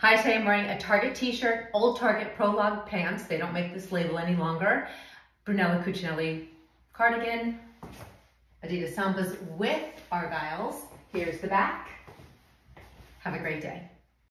Hi, today I'm wearing a Target t-shirt, old Target Prologue pants. They don't make this label any longer. Brunello Cucinelli cardigan, Adidas Sambas with Argyles. Here's the back. Have a great day.